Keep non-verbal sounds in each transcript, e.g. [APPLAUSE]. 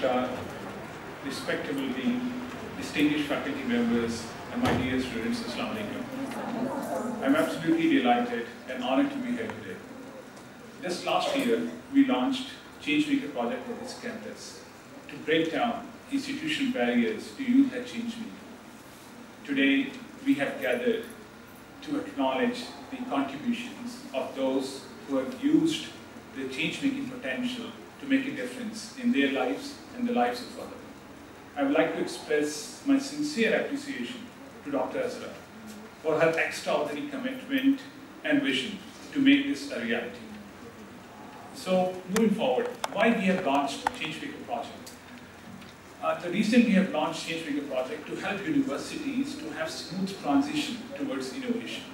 Registrar, respectable dean, distinguished faculty members, and my dear students, Assalamu alaikum. I'm absolutely delighted and honored to be here today. Just last year, we launched Changemaker project at this campus to break down institutional barriers to youth at Changemaker. Today, we have gathered to acknowledge the contributions of those who have used the change-making potential to make a difference in their lives and the lives of others. I would like to express my sincere appreciation to Dr. Azra for her extraordinary commitment and vision to make this a reality. So, moving forward, why we have launched Changemaker Project? Uh, the reason we have launched Changemaker Project to help universities to have smooth transition towards innovation.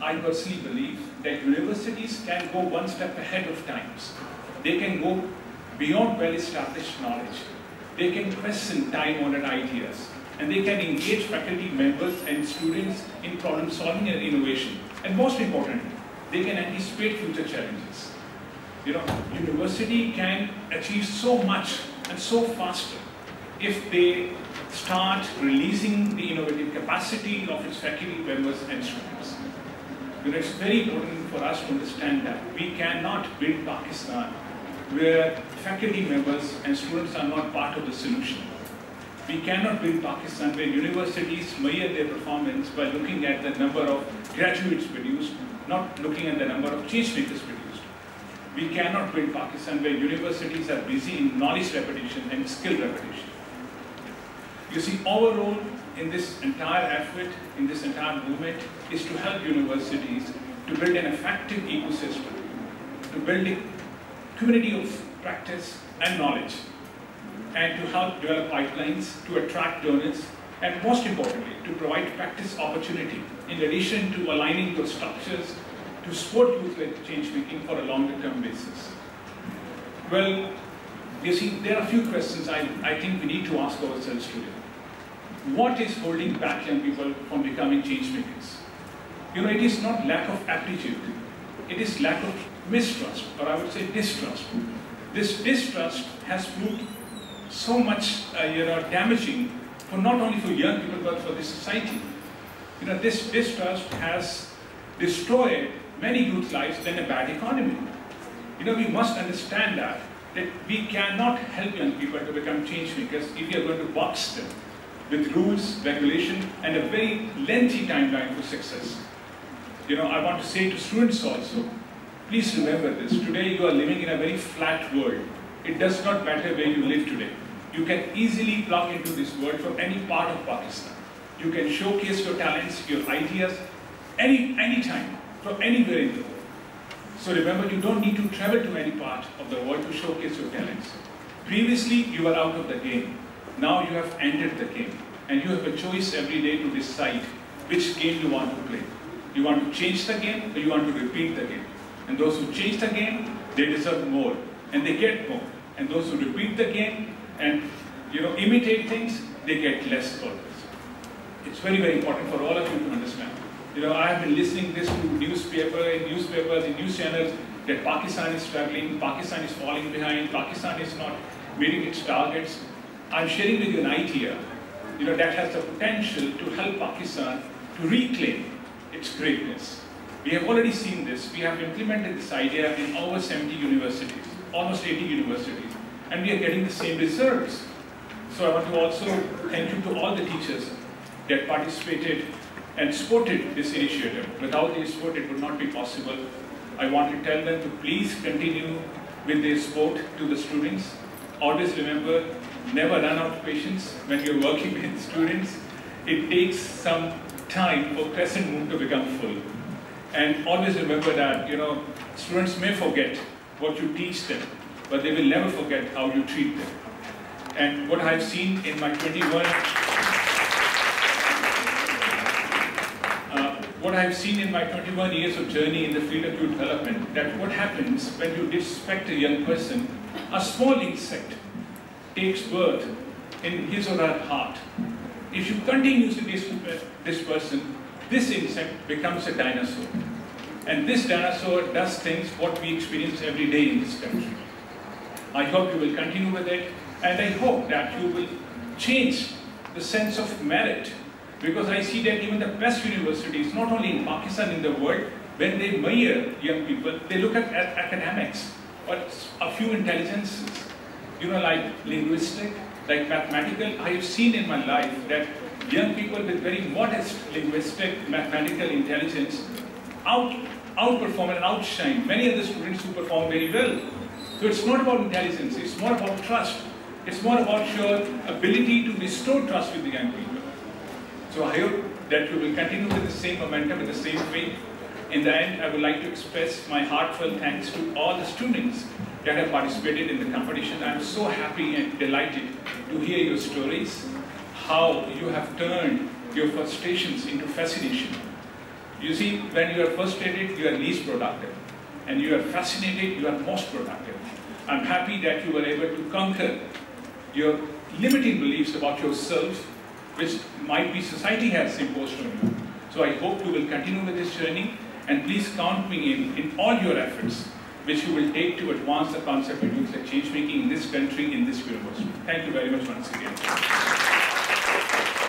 I personally believe that universities can go one step ahead of times. They can go beyond well-established knowledge. They can question time-honored ideas. And they can engage faculty members and students in problem solving and innovation. And most importantly, they can anticipate future challenges. You know, university can achieve so much and so faster if they start releasing the innovative capacity of its faculty members and students. You know, it's very important for us to understand that we cannot build Pakistan where faculty members and students are not part of the solution. We cannot build Pakistan where universities measure their performance by looking at the number of graduates produced, not looking at the number of change makers produced. We cannot build Pakistan where universities are busy in knowledge repetition and skill repetition. You see, our role in this entire effort, in this entire movement, is to help universities to build an effective ecosystem, to build community of practice and knowledge, and to help develop pipelines to attract donors, and most importantly, to provide practice opportunity in addition to aligning those structures to support youth-led change making for a longer term basis. Well, you see, there are a few questions I, I think we need to ask ourselves today. What is holding back young people from becoming change makers? You know, it is not lack of aptitude. It is lack of mistrust, or I would say distrust. This distrust has proved so much, uh, you know, damaging for not only for young people, but for the society. You know, this distrust has destroyed many youth lives than a bad economy. You know, we must understand that, that we cannot help young people to become change makers if we are going to box them with rules, regulation, and a very lengthy timeline for success. You know, I want to say to students also, please remember this. Today you are living in a very flat world. It does not matter where you live today. You can easily plug into this world from any part of Pakistan. You can showcase your talents, your ideas, any anytime, from anywhere in the world. So remember, you don't need to travel to any part of the world to showcase your talents. Previously, you were out of the game. Now you have entered the game. And you have a choice every day to decide which game you want to play. You want to change the game or you want to repeat the game. And those who change the game, they deserve more. And they get more. And those who repeat the game and you know imitate things, they get less. It's very, very important for all of you to understand. You know, I have been listening this to newspaper, in newspapers, in news channels, that Pakistan is struggling, Pakistan is falling behind, Pakistan is not meeting its targets. I'm sharing with you an idea, you know, that has the potential to help Pakistan to reclaim its greatness. We have already seen this. We have implemented this idea in over 70 universities, almost 80 universities, and we are getting the same results. So I want to also thank you to all the teachers that participated and supported this initiative. Without their support, it would not be possible. I want to tell them to please continue with their support to the students. Always remember, never run out of patience when you're working [LAUGHS] with students. It takes some time for crescent moon to become full. And always remember that, you know, students may forget what you teach them, but they will never forget how you treat them. And what I've seen in my 21 uh, what I've seen in my 21 years of journey in the field of youth development, that what happens when you disrespect a young person, a small insect takes birth in his or her heart. If you continuously this person, this insect becomes a dinosaur. And this dinosaur does things what we experience every day in this country. I hope you will continue with it. And I hope that you will change the sense of merit because I see that even the best universities, not only in Pakistan, in the world, when they measure young people, they look at, at academics, but a few intelligences, you know, like linguistic, like mathematical. I have seen in my life that young people with very modest linguistic, mathematical intelligence out, outperform and outshine many of the students who perform very well. So it's not about intelligence, it's more about trust. It's more about your ability to restore trust with the young people. So I hope that you will continue with the same momentum, with the same faith. In the end, I would like to express my heartfelt thanks to all the students that have participated in the competition. I'm so happy and delighted to hear your stories, how you have turned your frustrations into fascination. You see, when you are frustrated, you are least productive. And you are fascinated, you are most productive. I'm happy that you were able to conquer your limiting beliefs about yourself which might be society has imposed on you. So I hope you will continue with this journey and please count me in in all your efforts which you will take to advance the concept of nuclear change making in this country, in this university. Thank you very much once again.